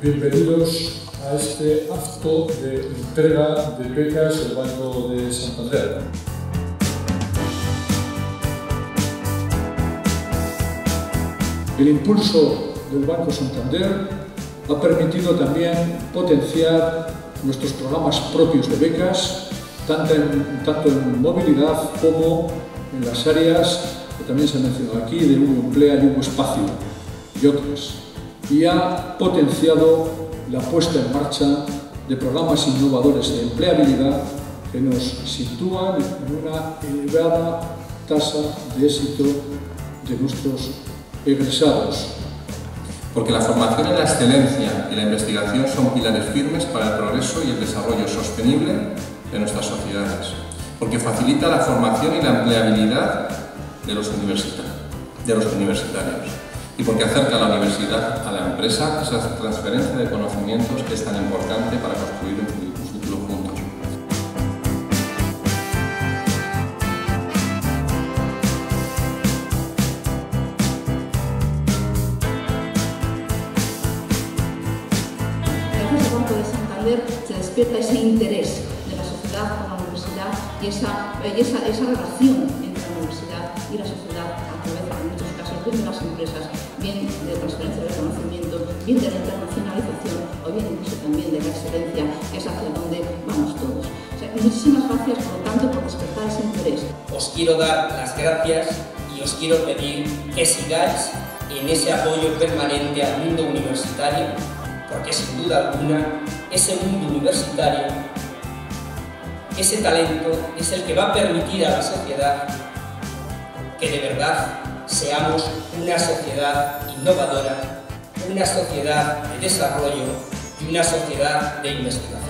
Bienvenidos a este acto de entrega de becas del Banco de Santander. El impulso del Banco Santander ha permitido también potenciar nuestros programas propios de becas, tanto en, movilidad como en las áreas que también se han mencionado aquí, de un Emplea y un Espacio y otras y ha potenciado la puesta en marcha de programas innovadores de empleabilidad que nos sitúan en una elevada tasa de éxito de nuestros egresados. Porque la formación en la excelencia y la investigación son pilares firmes para el progreso y el desarrollo sostenible de nuestras sociedades. Porque facilita la formación y la empleabilidad de los, universitarios y porque acerca a la universidad a la empresa esa transferencia de conocimientos que es tan importante para construir un futuro se despierta ese interés de la sociedad por la universidad y esa, y esa, esa relación y la sociedad a través, en muchos casos, de las empresas bien de transferencia de conocimiento, bien de la internacionalización o bien incluso también de la excelencia, que es hacia donde vamos todos. muchísimas gracias, por lo tanto, por despertar ese interés. Os quiero dar las gracias y os quiero pedir que sigáis en ese apoyo permanente al mundo universitario, porque sin duda alguna ese mundo universitario, ese talento es el que va a permitir a la sociedad que de verdad seamos una sociedad innovadora, una sociedad de desarrollo y una sociedad de investigación.